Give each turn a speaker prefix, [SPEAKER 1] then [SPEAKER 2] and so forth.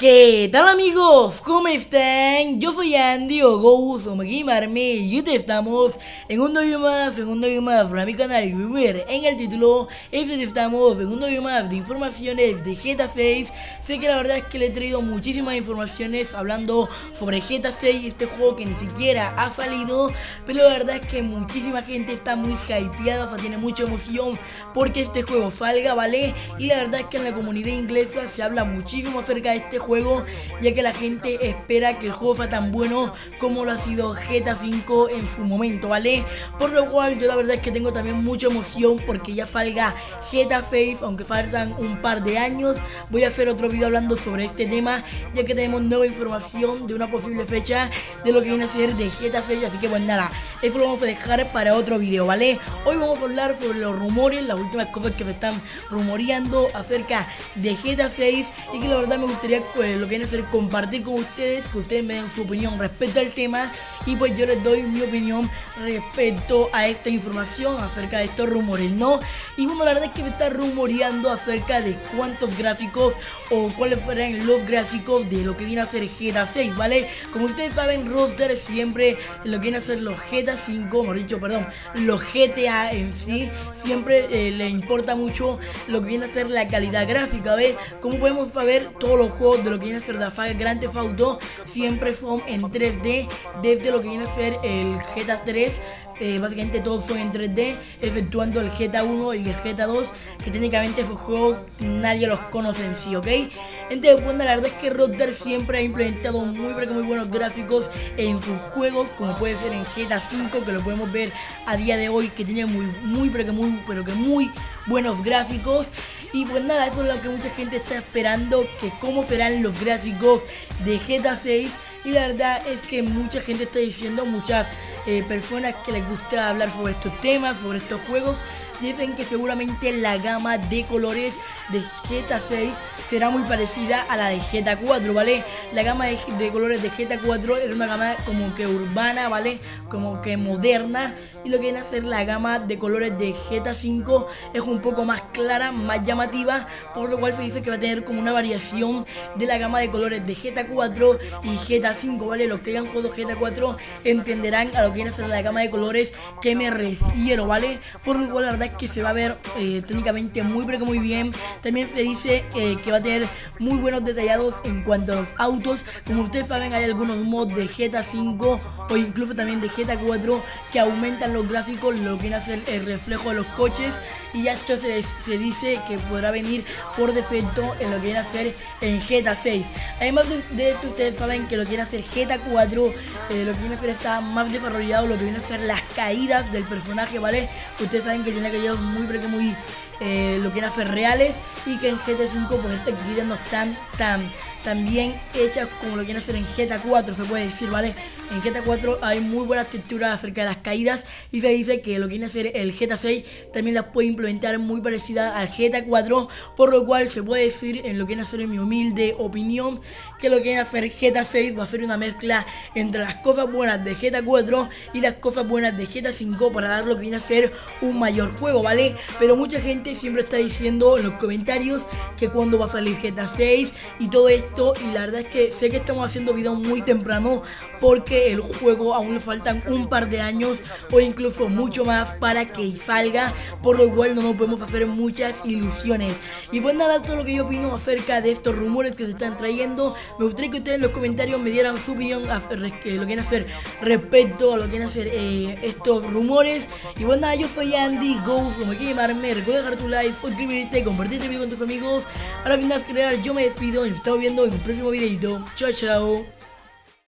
[SPEAKER 1] ¿Qué tal amigos? ¿Cómo están? Yo soy Andy o Ghost o Army y te estamos en un nuevo más, en un nuevo más para mi canal Gamer En el título, este estamos en un nuevo más de informaciones de GTA 6 Sé que la verdad es que le he traído muchísimas informaciones hablando sobre GTA 6 Este juego que ni siquiera ha salido Pero la verdad es que muchísima gente está muy hypeada, o sea tiene mucha emoción porque este juego salga, ¿vale? Y la verdad es que en la comunidad inglesa se habla muchísimo acerca de este juego juego, ya que la gente espera que el juego sea tan bueno como lo ha sido GTA 5 en su momento, ¿vale? Por lo cual yo la verdad es que tengo también mucha emoción porque ya salga GTA 6, aunque faltan un par de años. Voy a hacer otro video hablando sobre este tema, ya que tenemos nueva información de una posible fecha de lo que viene a ser de GTA 6, así que pues nada, eso lo vamos a dejar para otro video, ¿vale? Hoy vamos a hablar sobre los rumores, las últimas cosas que se están rumoreando acerca de GTA 6 y que la verdad me gustaría pues, lo que viene a hacer compartir con ustedes, que ustedes me den su opinión respecto al tema y pues yo les doy mi opinión respecto a esta información acerca de estos rumores, ¿no? Y bueno, la verdad es que me está rumoreando acerca de cuántos gráficos o cuáles fueran los gráficos de lo que viene a ser GTA 6, ¿vale? Como ustedes saben, Roster siempre lo que viene a ser los GTA 5, mejor dicho, perdón, los GTA en sí, siempre eh, le importa mucho lo que viene a ser la calidad gráfica, ¿ves? Como podemos saber, todos los juegos de lo que viene a ser la saga Grand Theft Auto siempre son en 3D desde lo que viene a ser el GTA 3 eh, básicamente todos son en 3D, efectuando el GTA 1 y el GTA 2, que técnicamente esos juegos nadie los conoce en sí, ¿ok? Entonces, bueno, la verdad es que Rockstar siempre ha implementado muy, pero muy buenos gráficos en sus juegos, como puede ser en GTA 5, que lo podemos ver a día de hoy, que tiene muy, muy, pero que muy, pero que muy buenos gráficos. Y pues nada, eso es lo que mucha gente está esperando, que cómo serán los gráficos de GTA 6. Y la verdad es que mucha gente está diciendo, muchas eh, personas que les gusta hablar sobre estos temas, sobre estos juegos, dicen que seguramente la gama de colores de GTA 6 será muy parecida a la de GTA 4, ¿vale? La gama de, colores de GTA 4 es una gama como que urbana, ¿vale? Como que moderna. Y lo que viene a ser la gama de colores de GTA 5 es un poco más clara, más llamativa, por lo cual se dice que va a tener como una variación de la gama de colores de GTA 4 y GTA 5, ¿vale? Los que hayan jugado GTA 4 entenderán a lo que viene a ser la gama de colores que me refiero, ¿vale? Por lo cual la verdad que se va a ver eh, técnicamente muy pero muy bien. También se dice eh, que va a tener muy buenos detallados en cuanto a los autos. Como ustedes saben hay algunos mods de GTA 5 o incluso también de GTA 4 que aumentan los gráficos, lo que a ser el reflejo de los coches. Y ya esto se, se dice que podrá venir por defecto en lo que viene a ser en GTA 6. Además de, esto ustedes saben que lo que viene a ser GTA 4, eh, lo que viene a ser está más desarrollado, lo que viene a ser las caídas del personaje, ¿vale? Ustedes saben que tiene que muy, pero que muy eh, lo quieren hacer reales y que en GT5 por este guías no están tan también hechas como lo quieren hacer en GTA 4, se puede decir, ¿vale? En GTA 4 hay muy buenas texturas acerca de las caídas y se dice que lo que quiere hacer el GTA 6 también las puede implementar muy parecida al GTA 4, por lo cual se puede decir en lo que viene a ser en mi humilde opinión que lo que quiere hacer GTA 6 va a ser una mezcla entre las cosas buenas de GTA 4 y las cosas buenas de GTA 5 para dar lo que viene a ser un mayor juego, ¿vale? Pero mucha gente siempre está diciendo en los comentarios que cuando va a salir GTA 6 y todo esto y la verdad es que sé que estamos haciendo video muy temprano porque el juego aún le faltan un par de años o incluso mucho más para que salga, por lo cual no nos podemos hacer muchas ilusiones. Y pues nada, todo lo que yo opino acerca de estos rumores que se están trayendo, me gustaría que ustedes en los comentarios me dieran su opinión a lo que quieren hacer respecto a lo que quieren hacer eh, estos rumores. Y pues nada, yo soy Andy Ghost, como quieras llamarme, recuerda dejar tu like, suscribirte, compartir este video con tus amigos. Ahora fin de crear, yo me despido y estamos viendo en el próximo videito. Chao, chao.